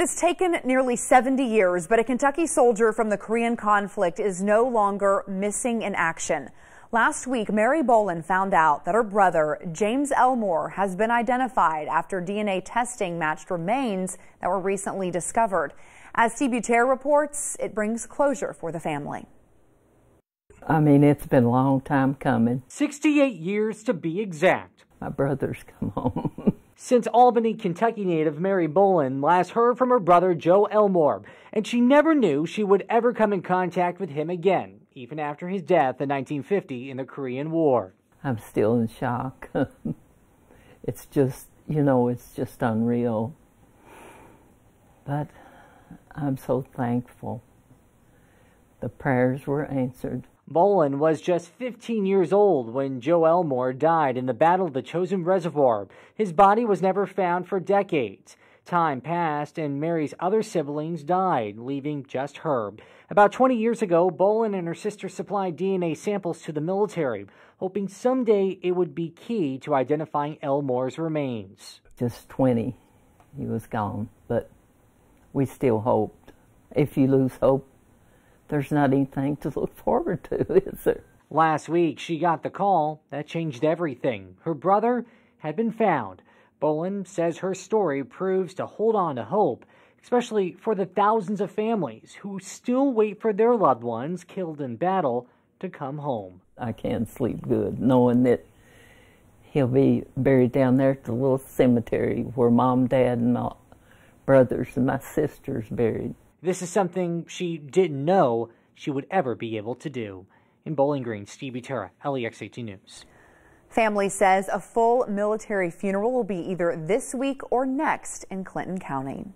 It has taken nearly 70 years, but a Kentucky soldier from the Korean conflict is no longer missing in action. Last week, Mary Bolin found out that her brother, James Elmore, has been identified after DNA testing matched remains that were recently discovered. As Stevie Chair reports, it brings closure for the family. I mean, it's been a long time coming. 68 years to be exact. My brother's come home. Since Albany, Kentucky native Mary Bolin last heard from her brother Joe Elmore, and she never knew she would ever come in contact with him again, even after his death in 1950 in the Korean War. I'm still in shock. it's just, you know, it's just unreal. But I'm so thankful. The prayers were answered. Bolin was just 15 years old when Joe Elmore died in the Battle of the Chosin Reservoir. His body was never found for decades. Time passed and Mary's other siblings died, leaving just her. About 20 years ago, Bolin and her sister supplied DNA samples to the military, hoping someday it would be key to identifying Elmore's remains. Just 20, he was gone, but we still hoped. If you lose hope, there's not anything to look forward to, is there? Last week, she got the call that changed everything. Her brother had been found. Bolin says her story proves to hold on to hope, especially for the thousands of families who still wait for their loved ones killed in battle to come home. I can't sleep good knowing that he'll be buried down there at the little cemetery where mom, dad, and my brothers and my sisters buried. This is something she didn't know she would ever be able to do. In Bowling Green, Stevie Butera, LEX 18 News. Family says a full military funeral will be either this week or next in Clinton County.